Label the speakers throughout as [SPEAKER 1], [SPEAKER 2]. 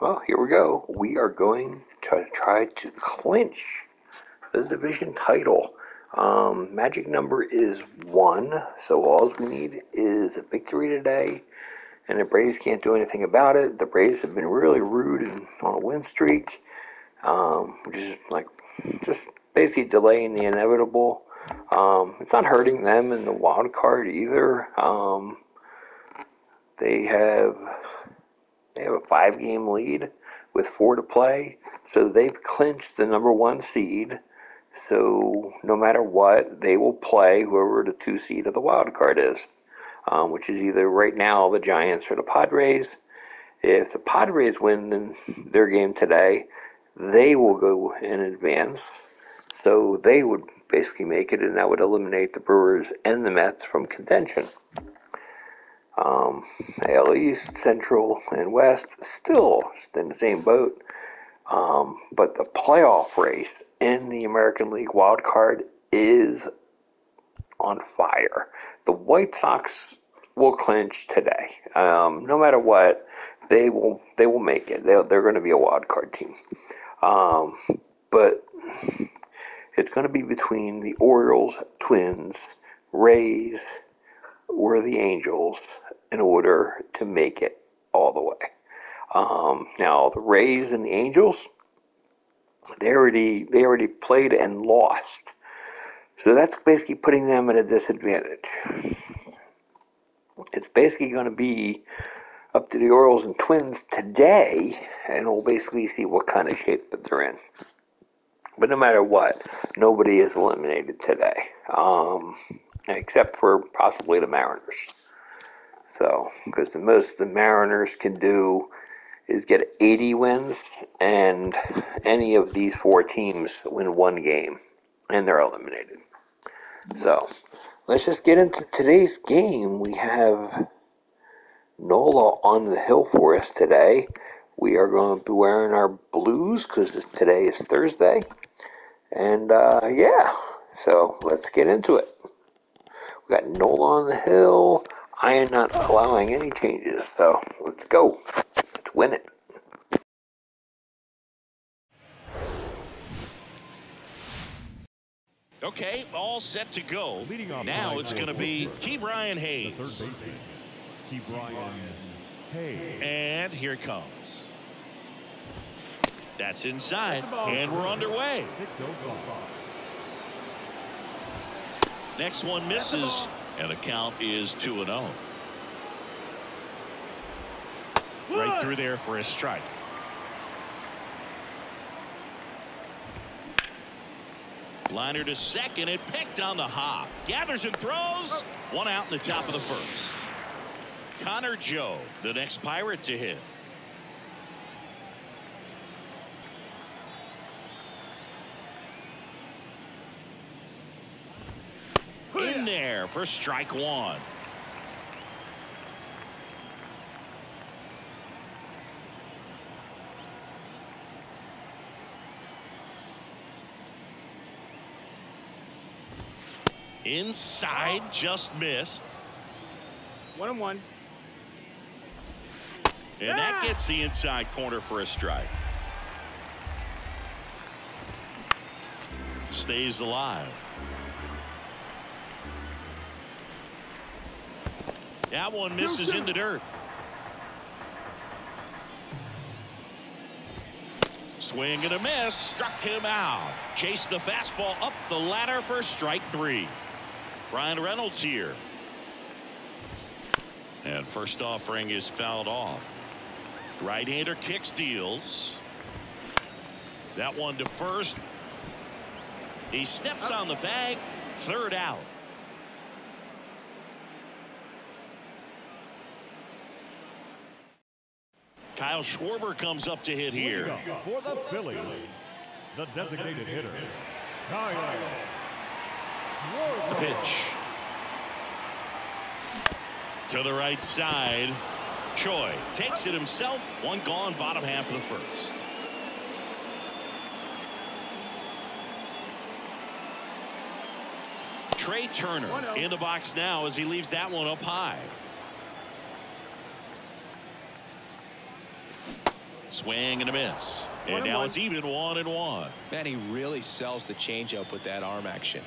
[SPEAKER 1] Well, here we go. We are going to try to clinch the division title. Um, magic number is one, so all we need is a victory today, and the Braves can't do anything about it. The Braves have been really rude and on a win streak, um, which is like just basically delaying the inevitable. Um, it's not hurting them in the wild card either. Um, they have they have a five game lead with four to play, so they've clinched the number one seed. So no matter what, they will play whoever the two seed of the wild card is, um, which is either right now the Giants or the Padres. If the Padres win their game today, they will go in advance. So they would basically make it, and that would eliminate the Brewers and the Mets from contention. Um, AL East, Central, and West still in the same boat. Um, but the playoff race in the American League wild card is on fire. The White Sox will clinch today. Um, no matter what, they will they will make it. They're, they're going to be a wild card team. Um, but it's going to be between the Orioles, Twins, Rays, or the Angels in order to make it all the way. Um, now the Rays and the Angels, they already they already played and lost, so that's basically putting them at a disadvantage. It's basically going to be up to the Orioles and Twins today, and we'll basically see what kind of shape that they're in. But no matter what, nobody is eliminated today, um, except for possibly the Mariners. So, because the most the Mariners can do is get 80 wins, and any of these four teams win one game, and they're eliminated. So, let's just get into today's game. We have Nola on the hill for us today. We are going to be wearing our blues because today is Thursday. And uh, yeah, so let's get into it. We got Nola on the hill. I am not allowing any changes, so let's go. Let's win it.
[SPEAKER 2] Okay, all set to go. Now it's going to be Ke'Bryan Hayes.
[SPEAKER 3] Ke'Bryan Hayes.
[SPEAKER 2] And here it comes. That's inside, and we're underway. Next one misses, and the count is 2 0. Right through there for a strike. Liner to second and picked on the hop. Gathers and throws. One out in the top of the first. Connor Joe, the next pirate to hit. In there for strike one. Inside, just missed.
[SPEAKER 4] One and one.
[SPEAKER 2] And that gets the inside corner for a strike. Stays alive. That one misses in the dirt. Swing and a miss. Struck him out. Chased the fastball up the ladder for strike three. Bryan Reynolds here. And first offering is fouled off. Right-hander kicks deals. That one to first. He steps on the bag. Third out. Kyle Schwarber comes up to hit here.
[SPEAKER 3] For the Phillies, the designated hitter, Kyle
[SPEAKER 2] The
[SPEAKER 3] Schwarber.
[SPEAKER 2] pitch. To the right side. Choi takes it himself. One gone, bottom half of the first. Trea Turner in the box now as he leaves that one up high. Swing and a miss. And
[SPEAKER 4] and
[SPEAKER 2] now
[SPEAKER 4] one.
[SPEAKER 2] it's even one and one.
[SPEAKER 5] Man, he really sells the changeup with that arm action.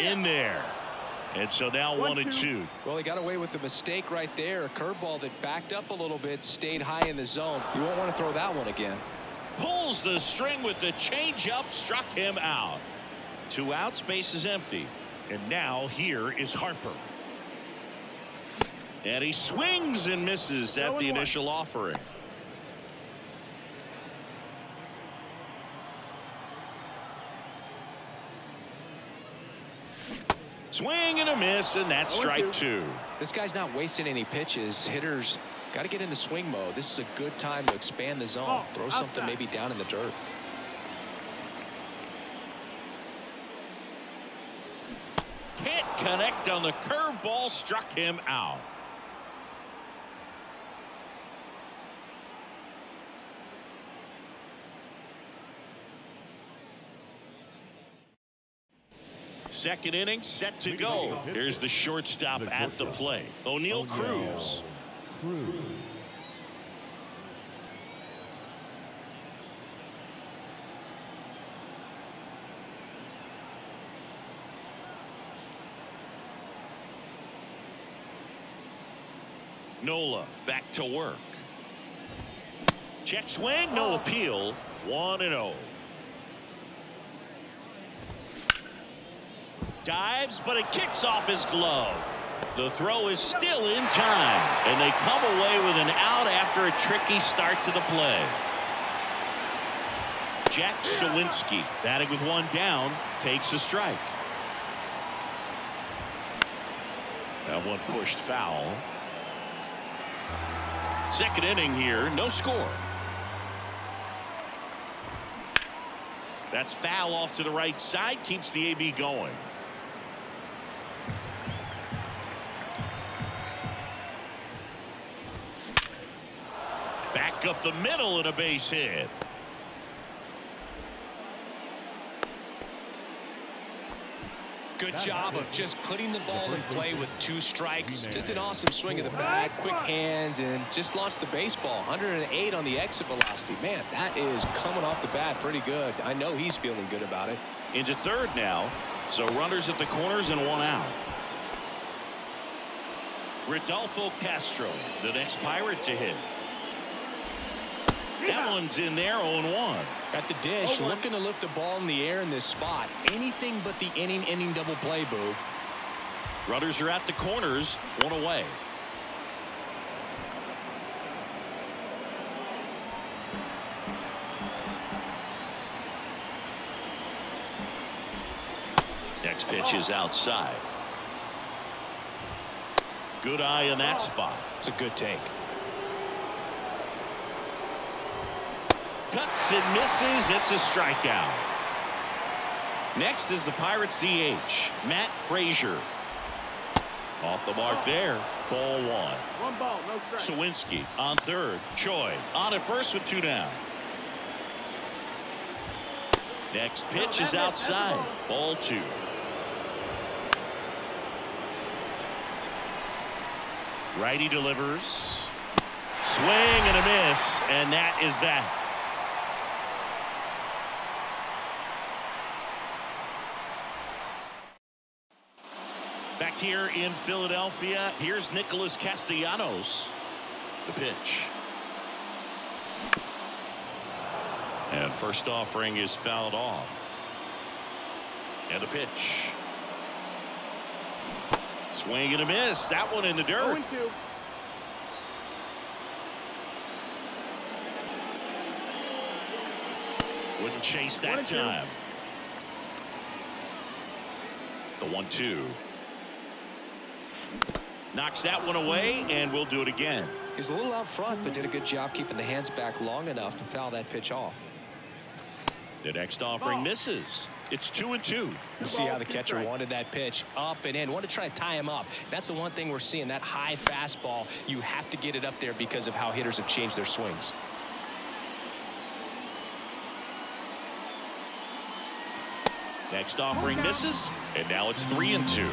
[SPEAKER 2] In there. And so now
[SPEAKER 4] One,
[SPEAKER 2] one and
[SPEAKER 4] two.
[SPEAKER 2] two.
[SPEAKER 5] Well, he got away with the mistake right there. A curveball that backed up a little bit, stayed high in the zone. You won't want to throw that one again.
[SPEAKER 2] Pulls the string with the changeup, struck him out. Two outs, base is empty. And now here is Harper. And he swings and misses at the initial offering. Swing and a miss, and that's strike two.
[SPEAKER 5] This guy's not wasting any pitches. Hitters got to get into swing mode. This is a good time to expand the zone.
[SPEAKER 4] Oh,
[SPEAKER 5] Throw something
[SPEAKER 4] outside.
[SPEAKER 5] maybe down in the dirt.
[SPEAKER 2] Can't connect on the curveball, struck him out. Second inning set to go. Here's the shortstop at the plate. Oneil Cruz.
[SPEAKER 3] Cruz.
[SPEAKER 2] Nola back to work. Check swing, no ah. appeal. 1 and 0. Dives, but it kicks off his glove. The throw is still in time, and they come away with an out after a tricky start to the play. Jack Suwinski batting with one down takes a strike. That one pushed foul. Second inning here, no score. That's foul off to the right side, keeps the AB going. Back up the middle and a base hit.
[SPEAKER 5] Good job of just putting the ball in play with two strikes. Just an awesome swing of the bat, quick hands, and just launched the baseball. 108 on the exit velocity. Man, that is coming off the bat pretty good. I know he's feeling good about it.
[SPEAKER 2] Into third now. So runners at the corners and one out. Rodolfo Castro, the next Pirate to hit. That one's in there 0-1.
[SPEAKER 5] Got the dish,
[SPEAKER 4] Oh, one.
[SPEAKER 5] looking to lift the ball in the air in this spot. Anything but the inning, inning double play, Boo.
[SPEAKER 2] Runners are at the corners, one away. Next pitch is outside. Good eye in that oh. spot.
[SPEAKER 5] It's a good take.
[SPEAKER 2] Cuts and misses. It's a strikeout. Next is the Pirates DH, Matt Frazier. Off the mark there. Ball one.
[SPEAKER 4] One ball, no strike.
[SPEAKER 2] Suwinski on third. Choi on at first with two down. Next pitch is outside. Ball two. Righty delivers. Swing and a miss, and that is that. Here in Philadelphia, here's Nicholas Castellanos. The pitch. And first offering is fouled off. And a pitch. Swing and a miss. That one in the dirt.
[SPEAKER 4] and 2.
[SPEAKER 2] Wouldn't chase
[SPEAKER 4] One
[SPEAKER 2] that
[SPEAKER 4] two.
[SPEAKER 2] time. The one two. Knocks that one away and we'll do it again.
[SPEAKER 5] He was a little out front, but did a good job keeping the hands back long enough to foul that pitch off.
[SPEAKER 2] The next offering
[SPEAKER 4] Ball.
[SPEAKER 2] misses. It's two and two.
[SPEAKER 5] You see how the catcher wanted that pitch up and in. Wanted to try to tie him up. That's the one thing we're seeing. That high fastball, you have to get it up there because of how hitters have changed their swings.
[SPEAKER 2] Next offering misses, and now it's three and two.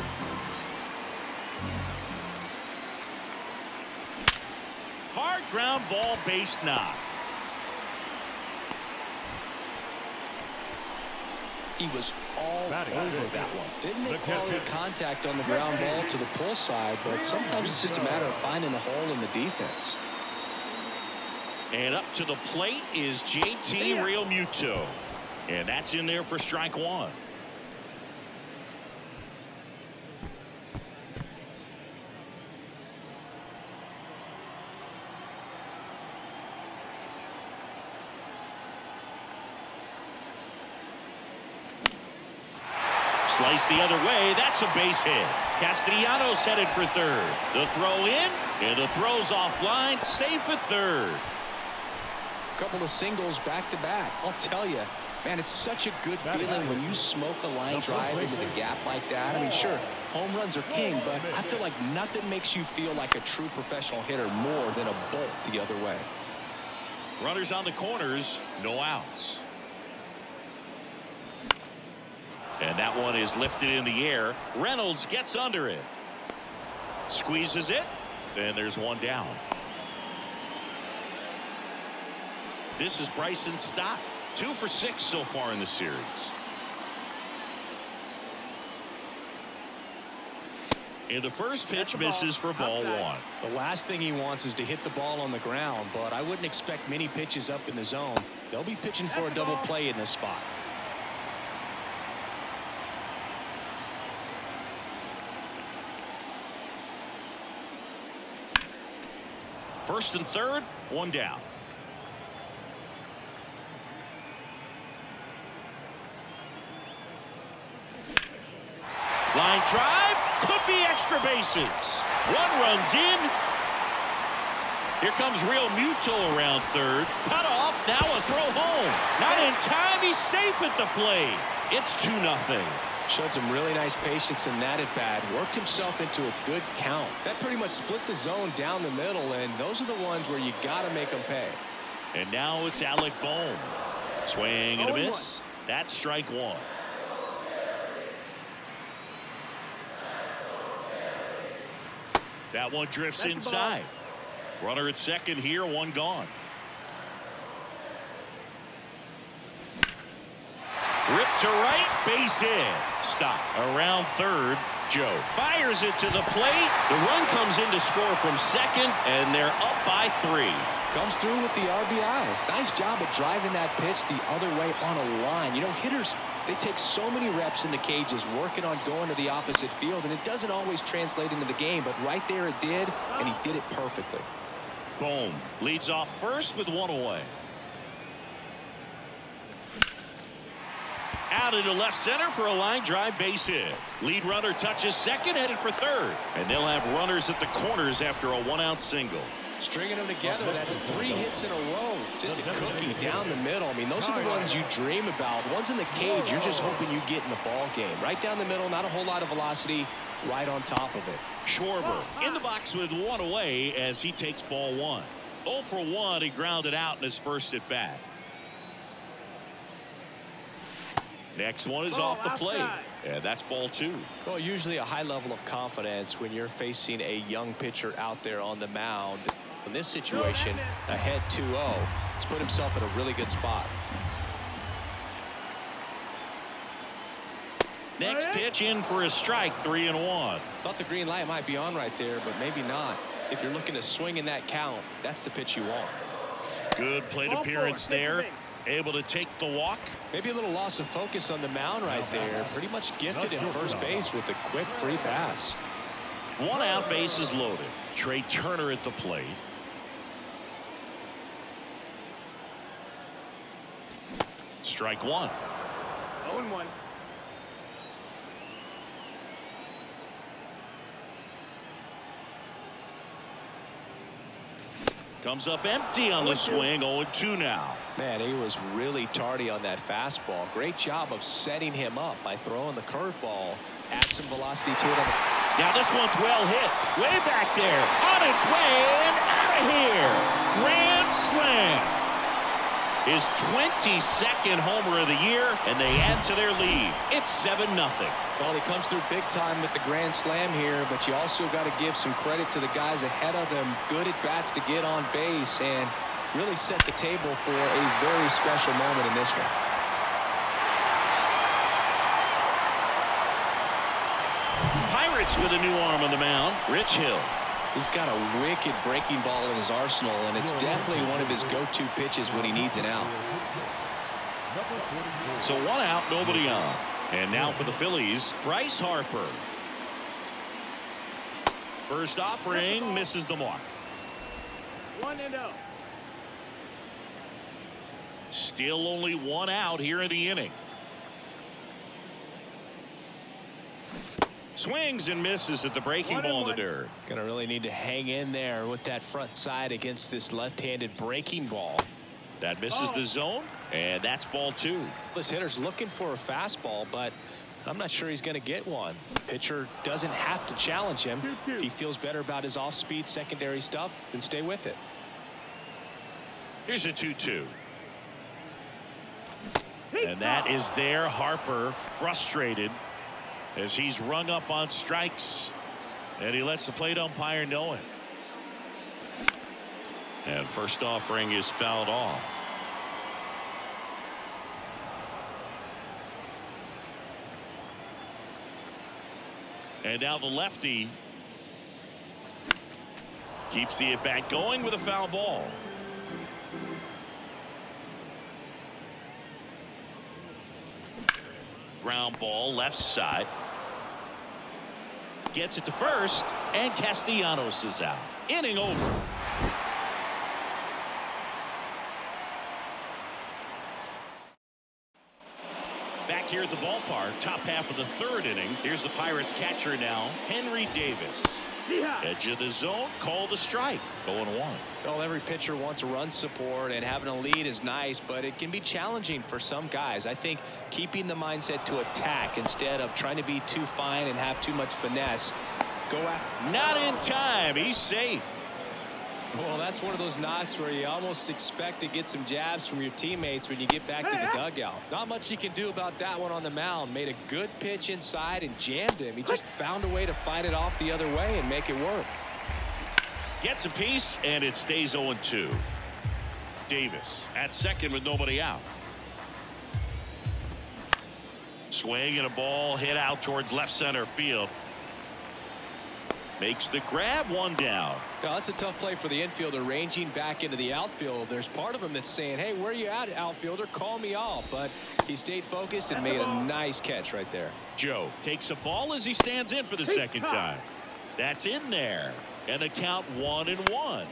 [SPEAKER 2] Ground ball base knock.
[SPEAKER 5] He was all
[SPEAKER 3] Batting.
[SPEAKER 5] over that one. Didn't make quality
[SPEAKER 3] catcher.
[SPEAKER 5] contact on the ground ball to the pull side, but sometimes it's just a matter of finding a hole in the defense.
[SPEAKER 2] And up to the plate is JT Realmuto. And that's in there for strike one. Slice the other way. That's a base hit. Castellanos headed for third. The throw in, and the throw's offline. Safe at third.
[SPEAKER 5] A couple of singles back to back. I'll tell you, man, it's such a good feeling when you smoke a line drive into the gap like that. I mean, sure, home runs are king, but I feel like nothing makes you feel like a true professional hitter more than a bolt the other way.
[SPEAKER 2] Runners on the corners, no outs. And that one is lifted in the air. Reynolds gets under it. Squeezes it. And there's one down. This is Bryson Stott. Two for six so far in the series. And the first pitch misses for ball one.
[SPEAKER 5] The last thing he wants is to hit the ball on the ground, but I wouldn't expect many pitches up in the zone. They'll be pitching for a double play in this spot.
[SPEAKER 2] First and third, one down. Line drive could be extra bases. One runs in. Here comes Real Muto around third. Cut off. Now a throw home. Not in time. He's safe at the plate. It's 2 nothing.
[SPEAKER 5] Showed some really nice patience in that at bat. Worked himself into a good count. That pretty much split the zone down the middle, and those are the ones where you got to make them pay.
[SPEAKER 2] And now it's Alec Bohm. Swing and a miss. That's strike one. That one drifts
[SPEAKER 4] That's the ball.
[SPEAKER 2] inside. Runner at second here, one gone. Rip to right, base in. Stop. Around third, Joe. Fires it to the plate. The run comes in to score from second, and they're up by three.
[SPEAKER 5] Comes through with the RBI. Nice job of driving that pitch the other way on a line. You know, hitters, they take so many reps in the cages working on going to the opposite field, and it doesn't always translate into the game, but right there it did, and he did it perfectly.
[SPEAKER 2] Boom. Leads off first with one away. Out into left center for a line drive base hit. Lead runner touches second, headed for third. And they'll have runners at the corners after a one-out single.
[SPEAKER 5] Stringing them together, that's three hits in a row. Just a cookie down the middle. I mean, those are the ones you dream about. Ones in the cage, you're just hoping you get in the ball game. Right down the middle, not a whole lot of velocity, right on top of it.
[SPEAKER 2] Schwarber in the box with one away as he takes ball one. 0 for 1, he grounded out in his first at bat. Next one is off the plate. And that's ball two.
[SPEAKER 5] Well, usually a high level of confidence when you're facing a young pitcher out there on the mound. In this situation, ahead 2-0, he's put himself in a really good spot.
[SPEAKER 2] Next pitch in for a strike, three and one.
[SPEAKER 5] Thought the green light might be on right there, but maybe not. If you're looking to swing in that count, that's the pitch you want.
[SPEAKER 2] Good plate appearance
[SPEAKER 4] second
[SPEAKER 2] there.
[SPEAKER 4] Base.
[SPEAKER 2] Able to take the walk.
[SPEAKER 5] Maybe a little loss of focus on the mound right there. Pretty much gifted in first base with a quick free pass.
[SPEAKER 2] One out, bases loaded. Trea Turner at the plate. Strike one.
[SPEAKER 4] 0 1.
[SPEAKER 2] Comes up empty on the swing. 0-2 now.
[SPEAKER 5] Man, he was really tardy on that fastball. Great job of setting him up by throwing the curveball. Add some velocity to it.
[SPEAKER 2] Now this one's well hit. Way back there. On its way and out of here. Grand slam. his 22nd homer of the year, and they add to their lead. It's 7 nothing.
[SPEAKER 5] Well, he comes through big time with the grand slam here, but you also got to give some credit to the guys ahead of them. Good at bats to get on base and really set the table for a very special moment in this one.
[SPEAKER 2] Pirates with a new arm on the mound, Rich Hill.
[SPEAKER 5] He's got a wicked breaking ball in his arsenal, and it's definitely one of his go-to pitches when he needs an out.
[SPEAKER 2] So one out, nobody on. And now for the Phillies, Bryce Harper. First offering misses the mark.
[SPEAKER 4] One and oh.
[SPEAKER 2] Still only one out here in the inning. Swings and misses at the breaking
[SPEAKER 4] One
[SPEAKER 2] ball in the dirt.
[SPEAKER 5] Gonna really need to hang in there with that front side against this left-handed breaking ball.
[SPEAKER 2] That misses
[SPEAKER 4] Oh.
[SPEAKER 2] the zone, and that's ball two.
[SPEAKER 5] This hitter's looking for a fastball, but I'm not sure he's going to get one. Pitcher doesn't have to challenge him.
[SPEAKER 4] Two-two.
[SPEAKER 5] If he feels better about his off-speed secondary stuff, then stay with it.
[SPEAKER 2] Here's a 2-2. And that is there. Harper frustrated as he's rung up on strikes. And he lets the plate umpire know it. And first offering is fouled off. And now the lefty keeps the at bat going with a foul ball. Ground ball left side. Gets it to first and Castellanos is out. Inning over. Back here at the ballpark, top half of the third inning. Here's the Pirates catcher now, Henry Davis.
[SPEAKER 4] Yeah.
[SPEAKER 2] Edge of the zone, call the strike. Going one.
[SPEAKER 5] Well, every pitcher wants run support, and having a lead is nice, but it can be challenging for some guys. I think keeping the mindset to attack instead of trying to be too fine and have too much finesse. Go out.
[SPEAKER 2] Not in time. He's safe.
[SPEAKER 5] Well, that's one of those knocks where you almost expect to get some jabs from your teammates when you get back to the dugout. Not much he can do about that one on the mound. Made a good pitch inside and jammed him. He just found a way to fight it off the other way and make it work.
[SPEAKER 2] Gets a piece, and it stays 0-2. Davis at second with nobody out. Swing and a ball hit out towards left center field. Makes the grab one down.
[SPEAKER 5] Now, that's a tough play for the infielder ranging back into the outfield. There's part of him that's saying, hey, where are you at, outfielder? Call me off. But he stayed focused and made a nice catch right there.
[SPEAKER 2] Joe takes a ball as he stands in for the second time. That's in there. And the count one and one.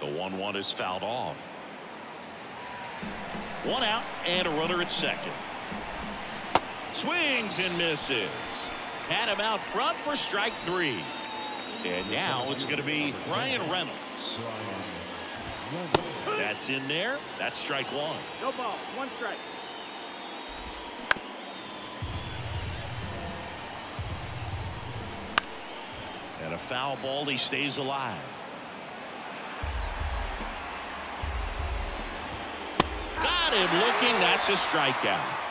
[SPEAKER 2] The 1-1 is fouled off. One out and a runner at second. Swings and misses. Had him out front for strike three. And now it's going to be Ryan Reynolds. That's in there. That's strike one.
[SPEAKER 4] No ball. One strike.
[SPEAKER 2] And a foul ball. He stays alive. Got him looking. That's a strikeout.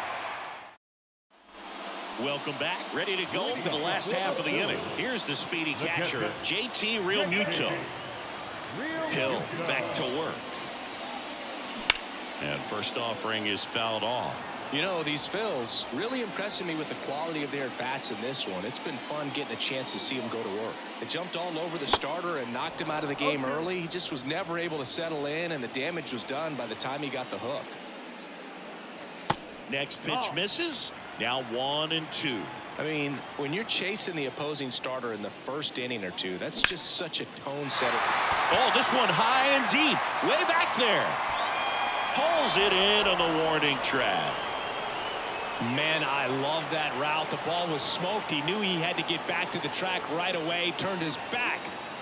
[SPEAKER 2] Welcome back. Ready to go for the last half of the inning. Here's the speedy catcher, JT Realmuto. Hill back to work. And first offering is fouled off.
[SPEAKER 5] You know, these Phils really impressing me with the quality of their bats in this one. It's been fun getting a chance to see them go to work. They jumped all over the starter and knocked him out of the game early. He just was never able to settle in, and the damage was done by the time he got the hook.
[SPEAKER 2] Next pitch misses. Now one and two.
[SPEAKER 5] I mean, when you're chasing the opposing starter in the first inning or two, that's just such a tone setter.
[SPEAKER 2] Oh, this one high and deep. Way back there. Pulls it in on the warning track.
[SPEAKER 5] Man, I love that route. The ball was smoked. He knew he had to get back to the track right away. Turned his back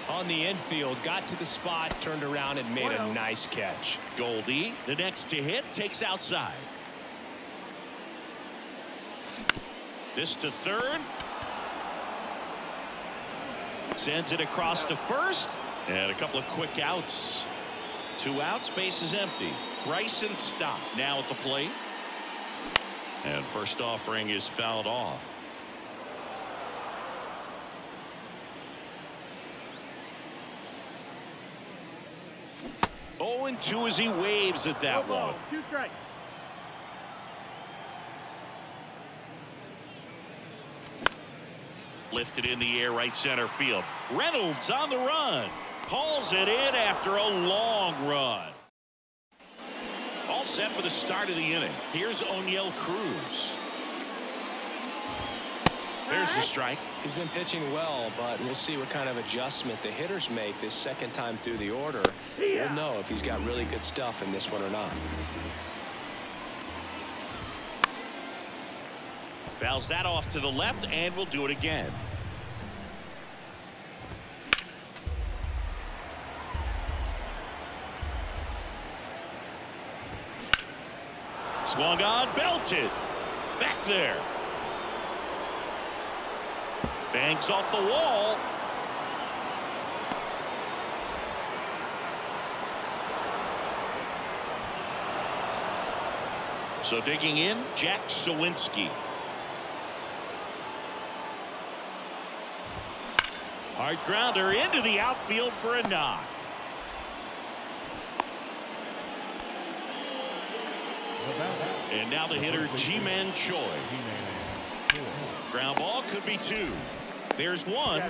[SPEAKER 5] on the infield. Got to the spot, turned around, and made a nice catch.
[SPEAKER 2] Goldie, the next to hit, takes outside. This to third. Sends it across to first. And a couple of quick outs. Two outs, base is empty. Bryson Stott now at the plate. And first offering is fouled off. Oh, and 2 as he waves at that one.
[SPEAKER 4] Two strikes.
[SPEAKER 2] Lifted in the air right center field. Reynolds on the run. Hauls it in after a long run. All set for the start of the inning. Here's Oneil Cruz. There's the strike.
[SPEAKER 5] He's been pitching well, but we'll see what kind of adjustment the hitters make this second time through the order. We'll know if he's got really good stuff in this one or not.
[SPEAKER 2] Fouls that off to the left and will do it again. Swung on, belted. Back there. Banks off the wall. So digging in, Jack Suwinski. Hard grounder into the outfield for a knock. And now the hitter Ji-Man Choi. Ground ball could be two. There's one.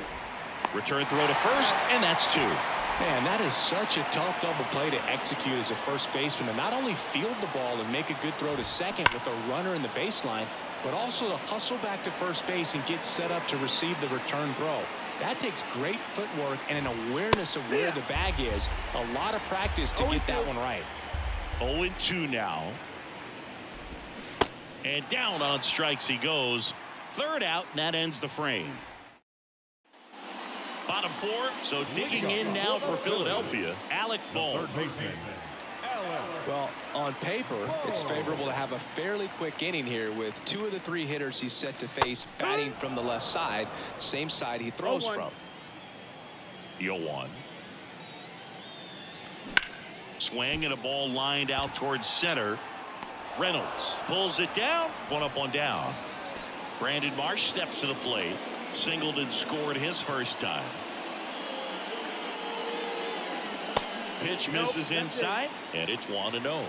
[SPEAKER 2] Return throw to first, and that's two.
[SPEAKER 5] Man, that is such a tough double play to execute as a first baseman to not only field the ball and make a good throw to second with a runner in the baseline, but also to hustle back to first base and get set up to receive the return throw. That takes great footwork and an awareness of where the bag is. A lot of practice to oh, get that one right.
[SPEAKER 2] 0 and 2 now. And down on strikes he goes. Third out, and that ends the frame. Bottom four, so digging in now for Philadelphia, Alec Bohm.
[SPEAKER 3] Third baseman. Alex.
[SPEAKER 5] Well, on paper, it's favorable to have a fairly quick inning here with two of the three hitters he's set to face batting from the left side, same side he throws
[SPEAKER 4] one.
[SPEAKER 5] from.
[SPEAKER 2] Yo one. Swing and a ball lined out towards center. Reynolds pulls it down. One up, one down. Brandon Marsh steps to the plate. Singleton scored his first time. Pitch
[SPEAKER 4] Nope,
[SPEAKER 2] misses
[SPEAKER 4] it.
[SPEAKER 2] inside, and it's 1 to 0.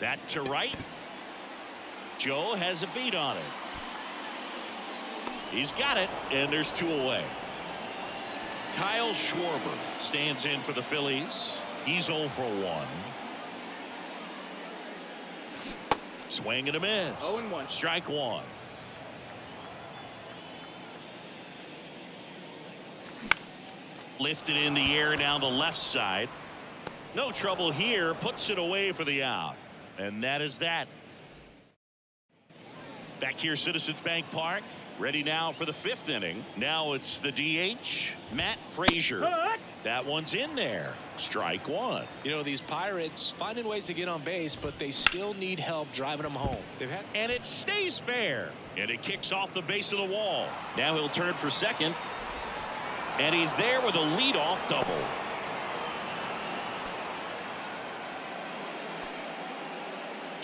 [SPEAKER 2] That to right. Joe has a beat on it. He's got it, and there's two away. Kyle Schwarber stands in for the Phillies. He's 0 for 1. Swing and a miss.
[SPEAKER 4] 0 and 1.
[SPEAKER 2] Strike one. Lifted in the air down the left side. No trouble here. Puts it away for the out. And that is that. Back here, Citizens Bank Park. Ready now for the fifth inning. Now it's the DH, Matt Frazier. That one's in there. Strike one.
[SPEAKER 5] You know, these Pirates finding ways to get on base, but they still need help driving them home. They've had
[SPEAKER 2] And it stays fair. And it kicks off the base of the wall. Now he'll turn for second. And he's there with a leadoff double.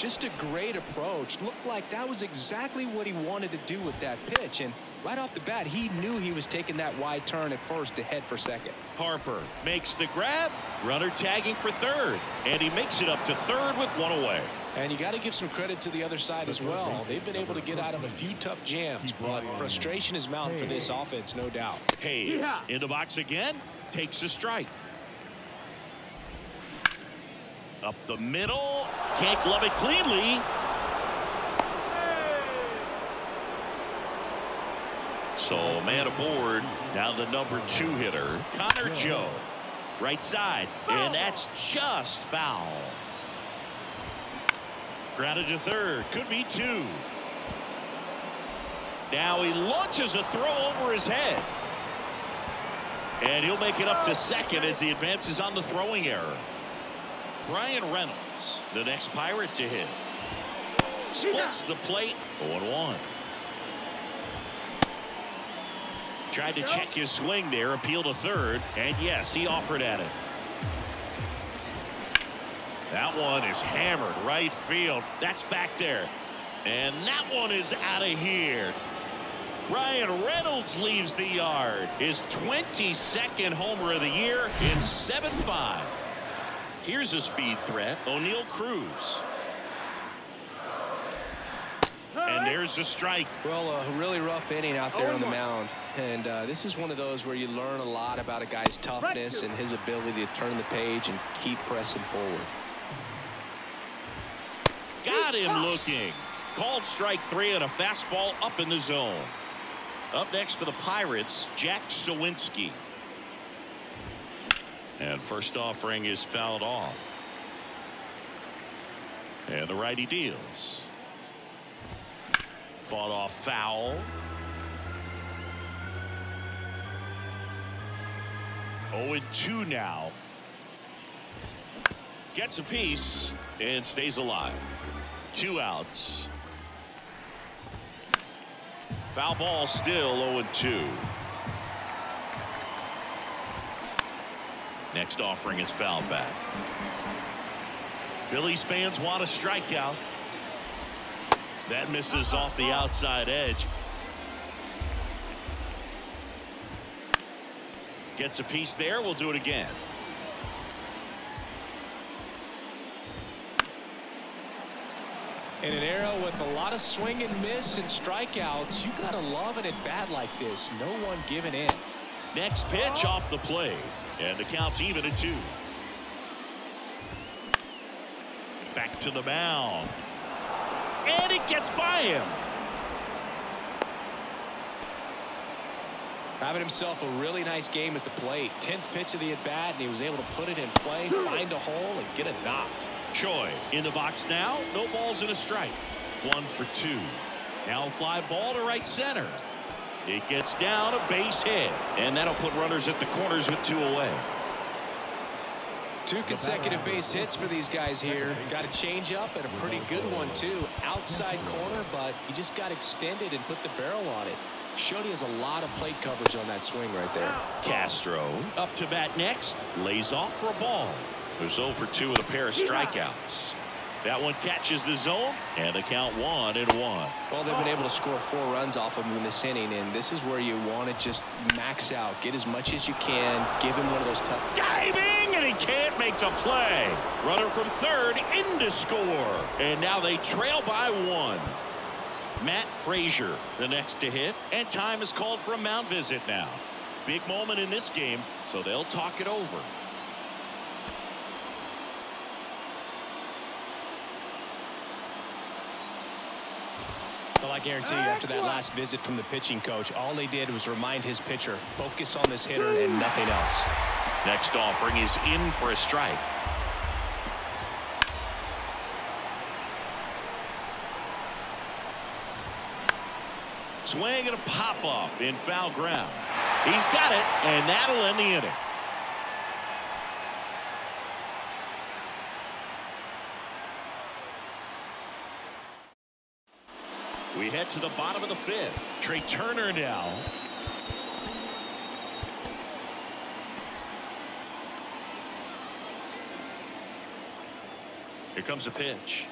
[SPEAKER 5] just a great approach. Looked like that was exactly what he wanted to do with that pitch. And right off the bat, he knew he was taking that wide turn at first to head for second.
[SPEAKER 2] Harper makes the grab. Runner tagging for third. And he makes it up to third with one away.
[SPEAKER 5] And you got to give some credit to the other side as well. They've been able to get out of a few tough jams, but frustration is mounting for this offense, no doubt.
[SPEAKER 2] Hayes
[SPEAKER 4] Yeah.
[SPEAKER 2] in the box again. Takes a strike. Up the middle. Can't glove it cleanly. So man aboard. Now the number two hitter, Connor Joe. Right side. And that's just foul. Grounded to third. Could be two. Now he launches a throw over his head. And he'll make it up to second as he advances on the throwing error. Bryan Reynolds, the next Pirate to hit. Splits the plate 0-1. Tried to check his swing there, appeal to third, and yes, he offered at it. That one is hammered right field. That's back there. And that one is out of here. Bryan Reynolds leaves the yard. His 22nd homer of the year in 7-5. Here's a speed threat. Oneil Cruz. And there's the strike.
[SPEAKER 5] Well, a really rough inning out there oh on the mound. And uh, this is one of those where you learn a lot about a guy's toughness and his ability to turn the page and keep pressing forward.
[SPEAKER 2] Got him looking. Called strike three and a fastball up in the zone. Up next for the Pirates, Jack Suwinski. And first offering is fouled off. And the righty deals. Fought off foul. Oh, and 2 now. Gets a piece and stays alive. Two outs. Foul ball still 0-2. Next offering is foul back. Phillies fans want a strikeout. That misses off the outside edge. Gets a piece there. We'll do it again.
[SPEAKER 5] In an era with a lot of swing and miss and strikeouts, you got to love it at bat like this. No one giving in.
[SPEAKER 2] Next pitch off the plate. And the count's even at two. Back to the mound. And it gets by him.
[SPEAKER 5] Having himself a really nice game at the plate. 10th pitch of the at bat, and he was able to put it in play, find a hole, and get a knock.
[SPEAKER 2] Choi in the box now. No balls and a strike. One for two. Now fly ball to right center. It gets down a base hit. And that'll put runners at the corners with two away.
[SPEAKER 5] Two consecutive base hits for these guys here. Got a change up and a pretty good one too. Outside corner, but he just got extended and put the barrel on it. Showed he has a lot of plate coverage on that swing right there.
[SPEAKER 2] Castro up to bat next. Lays off for a ball. There's 0 for 2 with a pair of strikeouts. That one catches the zone and the count one and one.
[SPEAKER 5] Well, they've been able to score four runs off of him in this inning, and this is where you want to just max out, get as much as you can, give him one of those tough.
[SPEAKER 2] Diving, and he can't make the play. Runner from third in to score, and now they trail by one. Matt Frazier, the next to hit, and time is called for a mound visit now. Big moment in this game, so they'll talk it over.
[SPEAKER 5] Well, I guarantee you, after that last visit from the pitching coach, all they did was remind his pitcher, focus on this hitter and nothing else.
[SPEAKER 2] Next offering is in for a strike. Swing and a pop off in foul ground. He's got it, and that'll end the inning. We head to the bottom of the fifth. Trea Turner now. Here comes a pitch.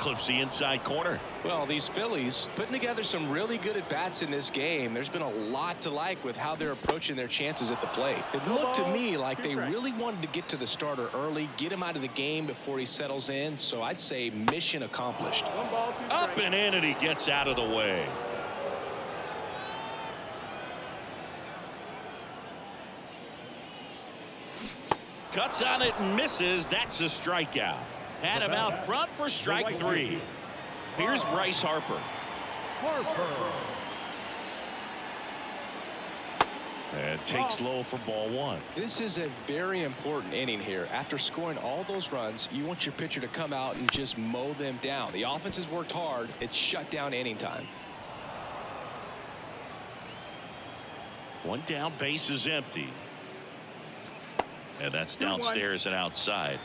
[SPEAKER 2] And clips the inside corner.
[SPEAKER 5] Well, these Phillies putting together some really good at bats in this game. There's been a lot to like with how they're approaching their chances at the plate. It looked to me like they really wanted to get to the starter early, get him out of the game before he settles in. So I'd say mission accomplished.
[SPEAKER 2] Up and in, and he gets out of the way. Cuts on it and misses. That's a strikeout. Had him out front for strike three. Here's Bryce Harper.
[SPEAKER 3] Harper.
[SPEAKER 2] And takes low for ball one.
[SPEAKER 5] This is a very important inning here. After scoring all those runs, you want your pitcher to come out and just mow them down. The offense has worked hard. It's shut down inning time.
[SPEAKER 2] One down, base is empty. And that's downstairs and outside.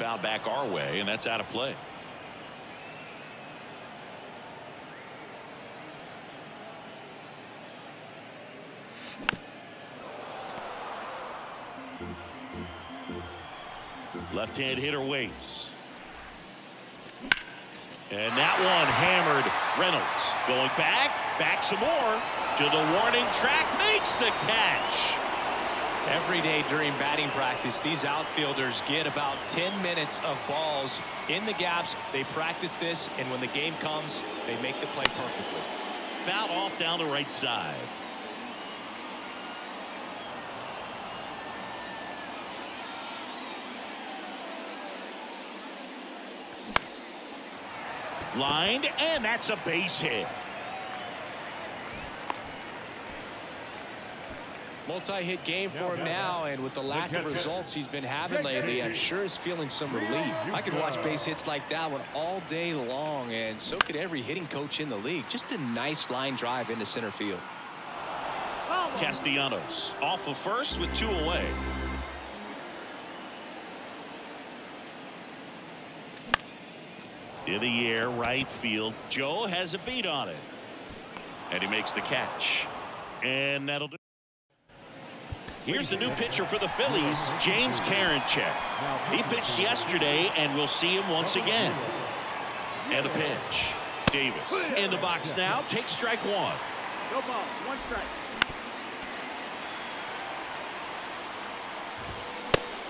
[SPEAKER 2] Foul back our way, and that's out of play. Left-hand hitter waits. And that one hammered Reynolds. Going back, back some more to the warning track, makes the catch.
[SPEAKER 5] Every day during batting practice, these outfielders get about 10 minutes of balls in the gaps. They practice this, and when the game comes, they make the play perfectly.
[SPEAKER 2] Foul off down the right side. Lined, and that's a base hit.
[SPEAKER 5] Multi-hit game for him now, and with the lack of results he's been having lately, I'm sure he's feeling some relief. I could watch base hits like that one all day long, and so could every hitting coach in the league. Just a nice line drive into center field.
[SPEAKER 2] Castellanos off of first with two away. In the air, right field. Joe has a beat on it. And he makes the catch. And that'll do. Here's the new pitcher for the Phillies, James Karinchak. He pitched yesterday, and we'll see him once again. And a pitch. Davis in the box now. Takes strike one.
[SPEAKER 4] No ball. One strike.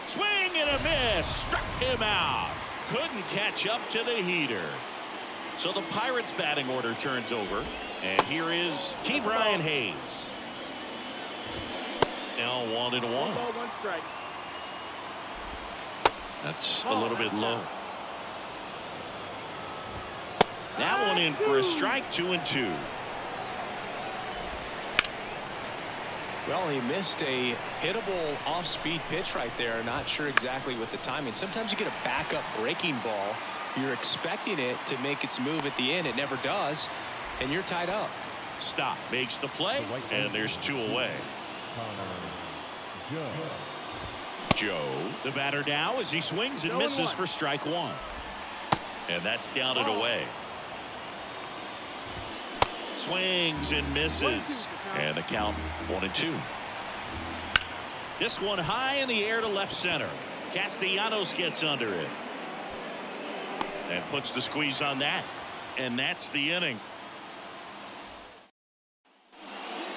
[SPEAKER 2] Swing and a miss. Struck him out. Couldn't catch up to the heater. So the Pirates batting order turns over. And here is Ke'Bryan Hayes. Now one and one.
[SPEAKER 4] Ball, one strike.
[SPEAKER 2] That's a little bit low. That one in for a ah, strike, two and two.
[SPEAKER 5] Well, he missed a hittable off-speed pitch right there. Not sure exactly with the timing. Sometimes you get a backup breaking ball. You're expecting it to make its move at the end. It never does, and you're tied up.
[SPEAKER 2] Stop makes the play, and there's two away.
[SPEAKER 3] Joe.
[SPEAKER 2] Joe, the batter now as he swings and
[SPEAKER 4] and
[SPEAKER 2] misses
[SPEAKER 4] one.
[SPEAKER 2] for strike one. And that's down and away. Swings and misses. And the count one and two. This one high in the air to left center. Castellanos gets under it. And puts the squeeze on that. And that's the inning.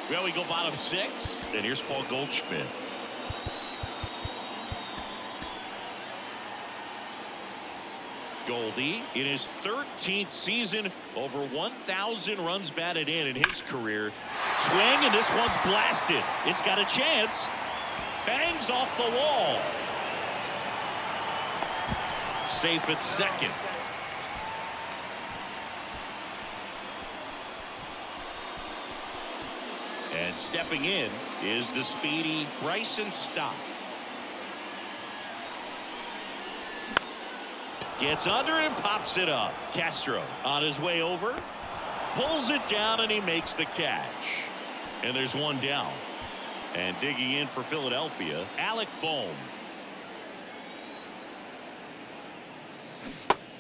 [SPEAKER 2] Well, we go bottom six. And here's Paul Goldschmidt. Goldie in his 13th season over 1,000 runs batted in in his career. Swing and this one's blasted. It's got a chance. Bangs off the wall. Safe at second. And stepping in is the speedy Bryson Stott. Gets under and pops it up. Castro on his way over. Pulls it down and he makes the catch. And there's one down. And digging in for Philadelphia, Alec Bohm.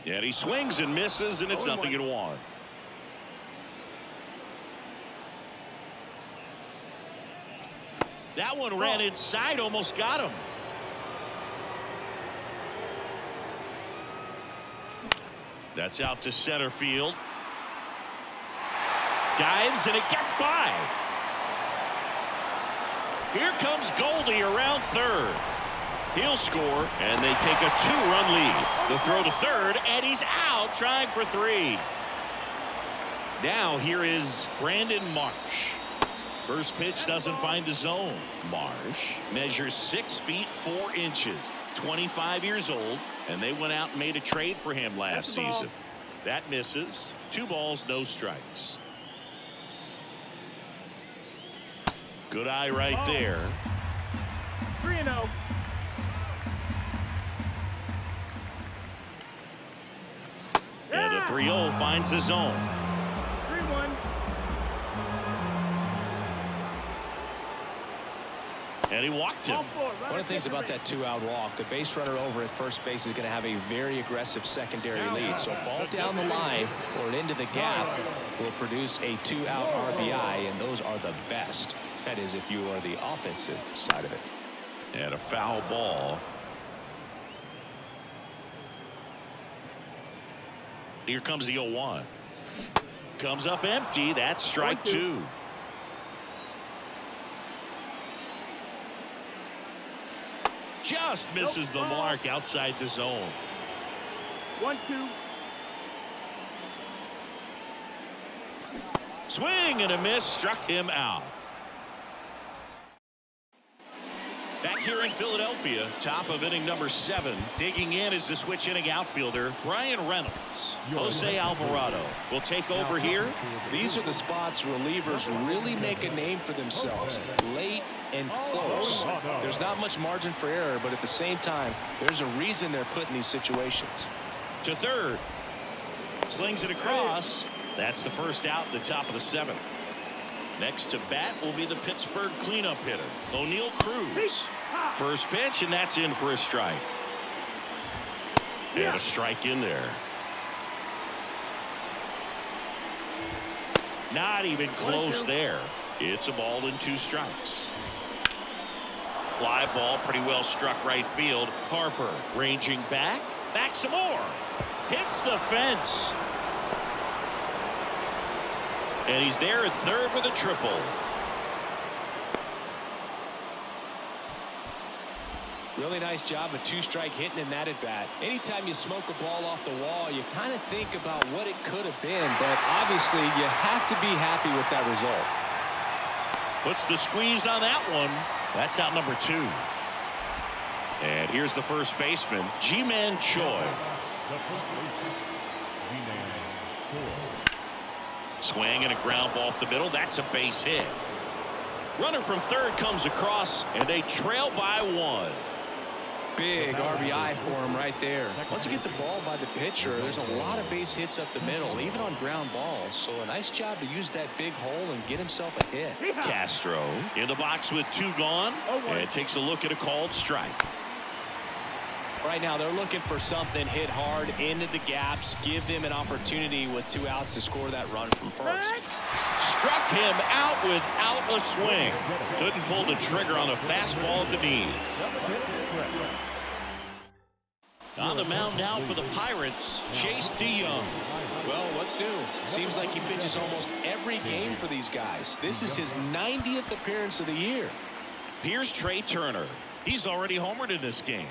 [SPEAKER 2] And he swings and misses, and it's
[SPEAKER 4] Oh,
[SPEAKER 2] nothing in one. That one ran inside, almost got him. That's out to center field. Dives and it gets by. Here comes Goldie around third. He'll score and they take a two-run lead. The throw to third and he's out trying for three. Now here is Brandon Marsh. First pitch doesn't find the zone. Marsh measures six feet four inches, 25 years old, and they went out and made a trade for him last
[SPEAKER 4] That's the ball.
[SPEAKER 2] season. That misses. Two balls, no strikes. Good eye right
[SPEAKER 4] Ball.
[SPEAKER 2] there.
[SPEAKER 4] Three and oh.
[SPEAKER 2] And the 3-0 ah. finds the zone. And he walked him.
[SPEAKER 5] One of the things about that two-out walk, the base runner over at first base is going to have a very aggressive secondary lead. So ball down the line or into the gap will produce a two-out RBI, and those are the best. That is if you are the offensive side of it.
[SPEAKER 2] And a foul ball. Here comes the 0-1. Comes up empty. That's strike two. Just misses the mark outside the zone.
[SPEAKER 4] One, two.
[SPEAKER 2] Swing and a miss struck him out. Back here in Philadelphia, top of inning number seven. Digging in is the switch inning outfielder, Bryan Reynolds. Jose Alvarado will take over here.
[SPEAKER 5] These are the spots relievers really make a name for themselves. Late and close. There's not much margin for error, but at the same time, there's a reason they're put in these situations.
[SPEAKER 2] To third. Slings it across. That's the first out the top of the seventh. Next to bat will be the Pittsburgh cleanup hitter, Oneil Cruz. First pitch, and that's in for a strike. And a strike in there. Not even close there. It's a ball and two strikes. Fly ball pretty well struck right field. Harper ranging back. Back some more. Hits the fence. And he's there at third with a triple.
[SPEAKER 5] Really nice job of two-strike hitting in that at-bat. Anytime you smoke a ball off the wall, you kind of think about what it could have been, but obviously you have to be happy with that result.
[SPEAKER 2] Puts the squeeze on that one. That's out number two. And here's the first baseman, Ji-Man Choi. Swing and a ground ball up the middle. That's a base hit. Runner from third comes across, and they trail by one.
[SPEAKER 5] Big RBI for him right there. Once you get the ball by the pitcher, there's a lot of base hits up the middle, even on ground balls. So a nice job to use that big hole and get himself a hit.
[SPEAKER 2] Castro in the box with two gone, oh, and takes a look at a called strike.
[SPEAKER 5] Right now, they're looking for something hit hard into the gaps, give them an opportunity with two outs to score that run from first.
[SPEAKER 2] Struck him out without a swing. Couldn't pull the trigger on a fastball at the knees. On the mound now for the Pirates, Chase DeYoung.
[SPEAKER 5] Well, what's new? Seems like he pitches almost every game for these guys. This is his 90th appearance of the year.
[SPEAKER 2] Here's Trea Turner. He's already homered in this game.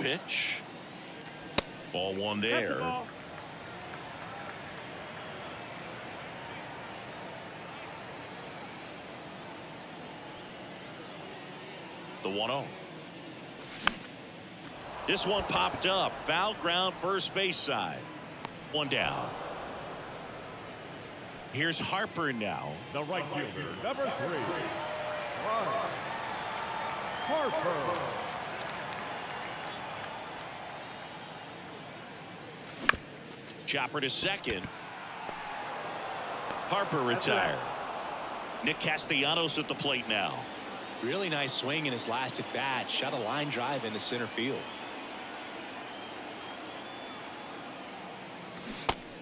[SPEAKER 2] Pitch. Ball one there. The 1-0. This one popped up. Foul ground first base side. One down. Here's Harper now.
[SPEAKER 3] The right fielder, number three, Bryce Harper.
[SPEAKER 2] Chopper to second. Harper retired. Nick Castellanos at the plate now.
[SPEAKER 5] Really nice swing in his last at bat. Shot a line drive into center field.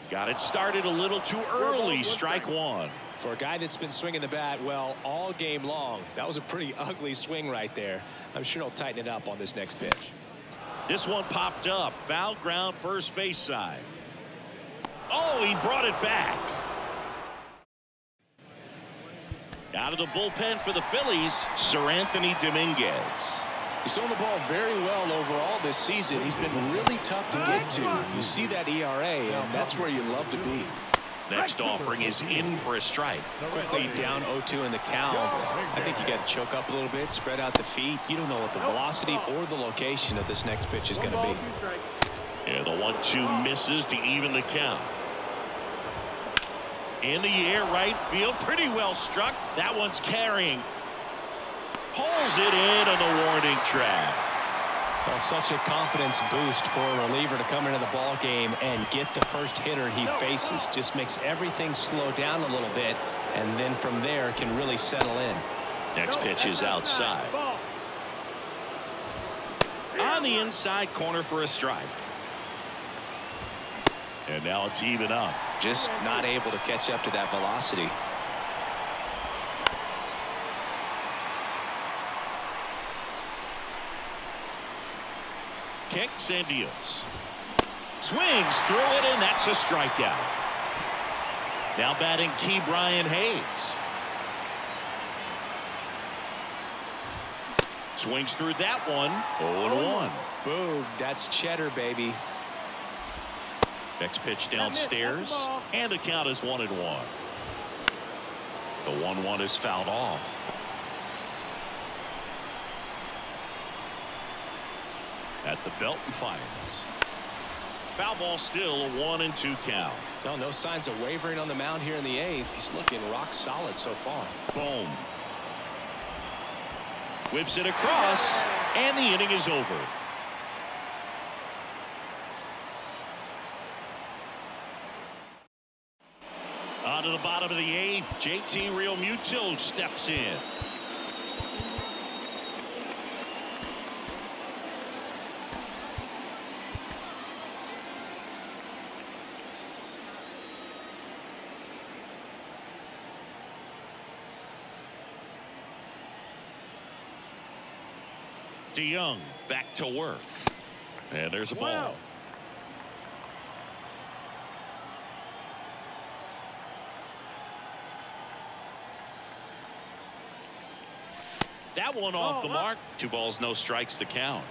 [SPEAKER 2] Got it started a little too early. Strike one.
[SPEAKER 5] For a guy that's been swinging the bat well all game long, that was a pretty ugly swing right there. I'm sure he'll tighten it up on this next pitch.
[SPEAKER 2] This one popped up. Foul ground first base side. Oh, he brought it back. Out of the bullpen for the Phillies, Sir Anthony Dominguez.
[SPEAKER 5] He's throwing the ball very well overall this season. He's been really tough to get to. You see that ERA, and that's where you love to be.
[SPEAKER 2] Next offering is in for a strike.
[SPEAKER 5] Quickly down 0-2 in the count. I think you got to choke up a little bit, spread out the feet. You don't know what the velocity or the location of this next pitch is going to be.
[SPEAKER 2] Yeah, the one-two misses to even the count. In the air, right field. Pretty well struck. That one's carrying. Pulls it in on the warning track.
[SPEAKER 5] Well, such a confidence boost for a reliever to come into the ball game and get the first hitter he faces. Just makes everything slow down a little bit, and then from there can really settle in.
[SPEAKER 2] Next pitch is outside. On the inside corner for a strike. And now it's even up.
[SPEAKER 5] Just not able to catch up to that velocity.
[SPEAKER 2] Kicks and deals. Swings through it, and that's a strikeout. Now batting Ke'Bryan Hayes. Swings through that one. 0-1.
[SPEAKER 5] Boom. That's cheddar, baby.
[SPEAKER 2] Next pitch downstairs. And the count is one and one. The 1-1 is fouled off. At the belt and fires. Foul ball still a one and two count.
[SPEAKER 5] No, no signs of wavering on the mound here in the eighth. He's looking rock solid so far.
[SPEAKER 2] Boom. Whips it across, and the inning is over. On to the bottom of the eighth, JT Real Realmuto steps in. DeYoung back to work. And there's a ball. That one off the oh, mark. Two balls, no strikes the count.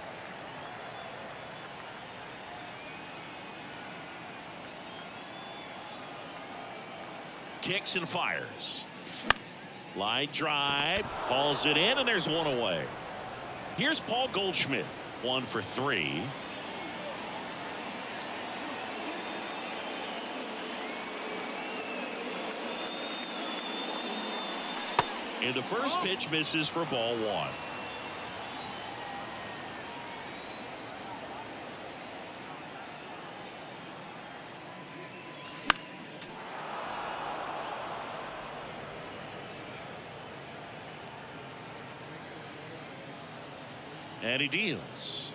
[SPEAKER 2] Kicks and fires. Line drive. Hauls it in, and there's one away. Here's Paul Goldschmidt. One for three. And the first pitch misses for ball one. And he deals.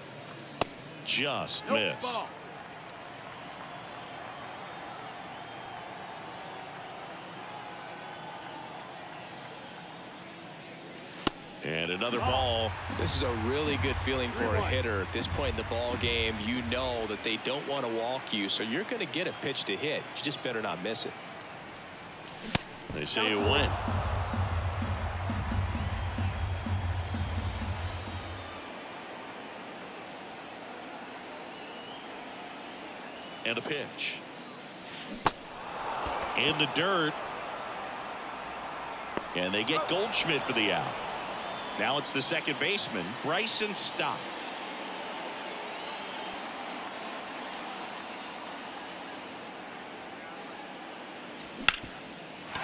[SPEAKER 2] Just missed. And another ball.
[SPEAKER 5] This is a really good feeling for a hitter. At this point in the ball game, you know that they don't want to walk you, so you're going to get a pitch to hit. You just better not miss it.
[SPEAKER 2] They say you win. And a pitch. In the dirt. And they get Goldschmidt for the out. Now it's the second baseman, Bryson Stott.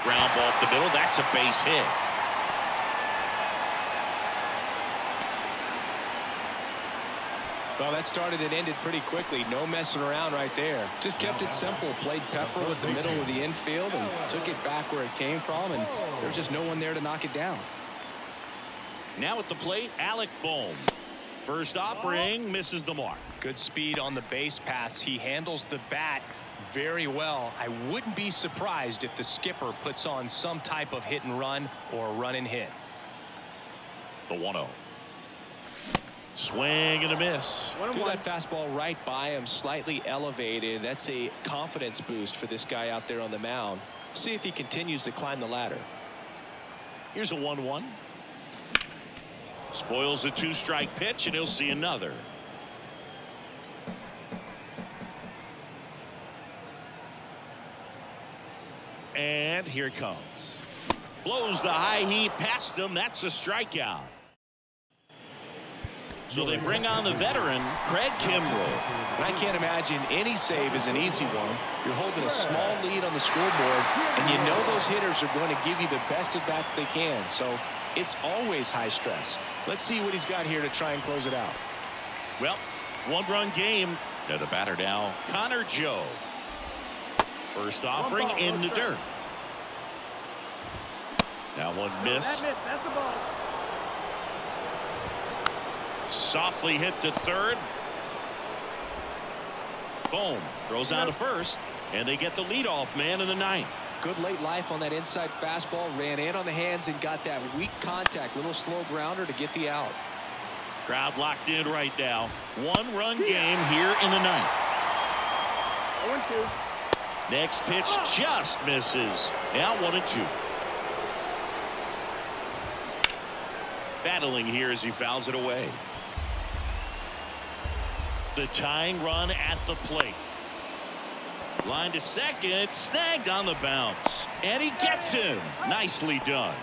[SPEAKER 2] Ground ball up the middle. That's a base hit.
[SPEAKER 5] Well, that started and ended pretty quickly. No messing around right there. Just kept it simple. Played Pepper with the middle of the infield and took it back where it came from, and there was just no one there to knock it down.
[SPEAKER 2] Now at the plate, Alec Bohm. First offering misses the mark.
[SPEAKER 5] Good speed on the base pass. He handles the bat very well. I wouldn't be surprised if the skipper puts on some type of hit and run or run and hit.
[SPEAKER 2] The 1-0. Swing and a miss.
[SPEAKER 5] Threw that fastball right by him, slightly elevated. That's a confidence boost for this guy out there on the mound. See if he continues to climb the ladder.
[SPEAKER 2] Here's a 1-1. Spoils the two-strike pitch, and he'll see another. And here comes. Blows the high heat past him. That's a strikeout. So they bring on the veteran, Craig Kimbrel.
[SPEAKER 5] And I can't imagine any save is an easy one. You're holding a small lead on the scoreboard, and you know those hitters are going to give you the best at bats they can. So it's always high stress. Let's see what he's got here to try and close it out.
[SPEAKER 2] Well, one run game. To the batter now, Connor Joe. First offering in the dirt. That one missed.
[SPEAKER 4] That missed. That's the ball.
[SPEAKER 2] Softly hit to third. Boom. Throws on to first. And they get the leadoff man in the ninth.
[SPEAKER 5] Good late life on that inside fastball. Ran in on the hands and got that weak contact. Little slow grounder to get the out.
[SPEAKER 2] Crowd locked in right now. One run game here in the ninth.
[SPEAKER 4] 0 2.
[SPEAKER 2] Next pitch just misses. Now one and two. Battling here as he fouls it away. The tying run at the plate. Line to second, snagged on the bounce. And he gets him. Nicely done.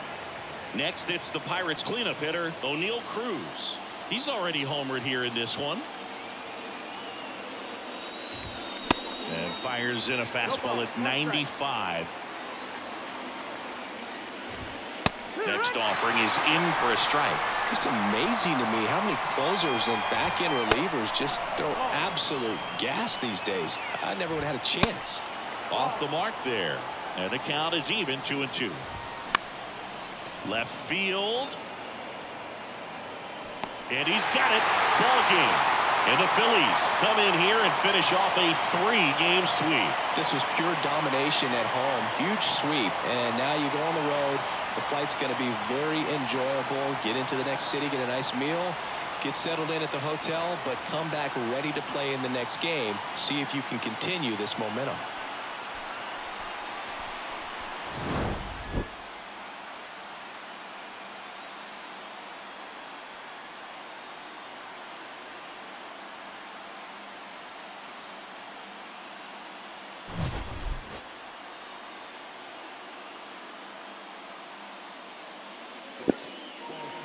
[SPEAKER 2] Next, it's the Pirates cleanup hitter, Oneil Cruz. He's already homered here in this one. And fires in a fastball at 95. Next offering is in for a strike.
[SPEAKER 5] Just amazing to me how many closers and back end relievers just throw absolute gas these days. I never would have had a chance.
[SPEAKER 2] Off the mark there. And the count is even two and two. Left field. And he's got it. Ball game. And the Phillies come in here and finish off a three-game sweep.
[SPEAKER 5] This was pure domination at home. Huge sweep. And now you go on the road. The flight's going to be very enjoyable. Get into the next city, get a nice meal, get settled in at the hotel, but come back ready to play in the next game. See if you can continue this momentum.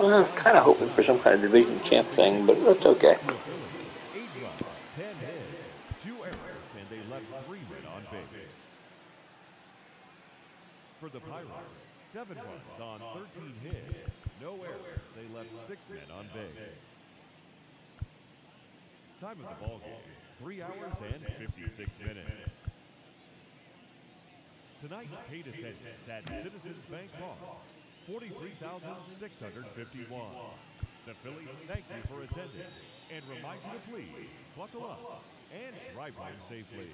[SPEAKER 1] Well, I was kind of hoping for some kind of division champ thing, but that's okay.
[SPEAKER 3] For the Pirates, seven runs on 13 hits, no errors. They left six men on base. Time of the ball game, three hours and 56 minutes. Tonight's paid attendance at Citizens Bank Park, 43,651. The Phillies thank you for attending and remind you to please buckle up and drive home safely.